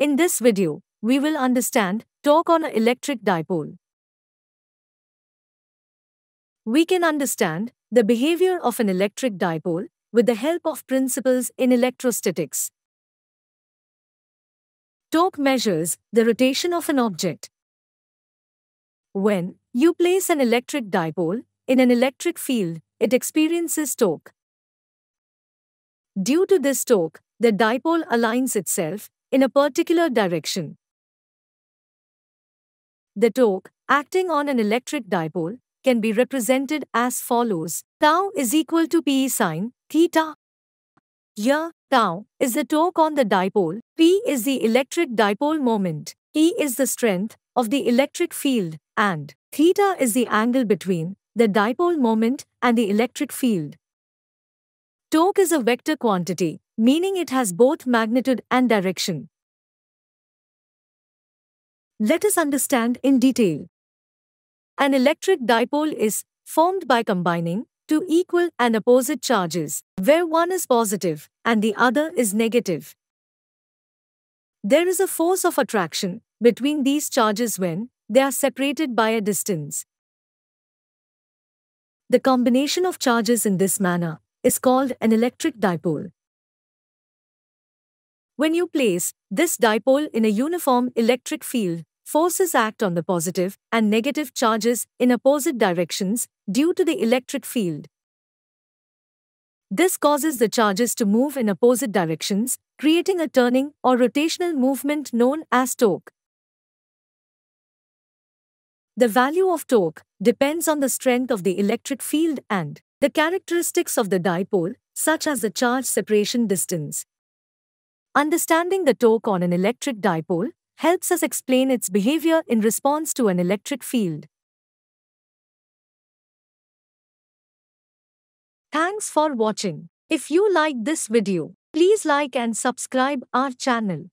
In this video, we will understand torque on an electric dipole. We can understand the behavior of an electric dipole with the help of principles in electrostatics. Torque measures the rotation of an object. When you place an electric dipole in an electric field, it experiences torque. Due to this torque, the dipole aligns itself in a particular direction. The torque acting on an electric dipole can be represented as follows. Tau is equal to P sine theta. Here, tau is the torque on the dipole, P is the electric dipole moment, E is the strength of the electric field, and theta is the angle between the dipole moment and the electric field. Torque is a vector quantity, meaning it has both magnitude and direction. Let us understand in detail. An electric dipole is formed by combining two equal and opposite charges, where one is positive and the other is negative. There is a force of attraction between these charges when they are separated by a distance. The combination of charges in this manner is called an electric dipole. When you place this dipole in a uniform electric field, forces act on the positive and negative charges in opposite directions due to the electric field. This causes the charges to move in opposite directions, creating a turning or rotational movement known as torque. The value of torque depends on the strength of the electric field and the characteristics of the dipole, such as the charge separation distance. Understanding the torque on an electric dipole helps us explain its behavior in response to an electric field. Thanks for watching. If you like this video, please like and subscribe our channel.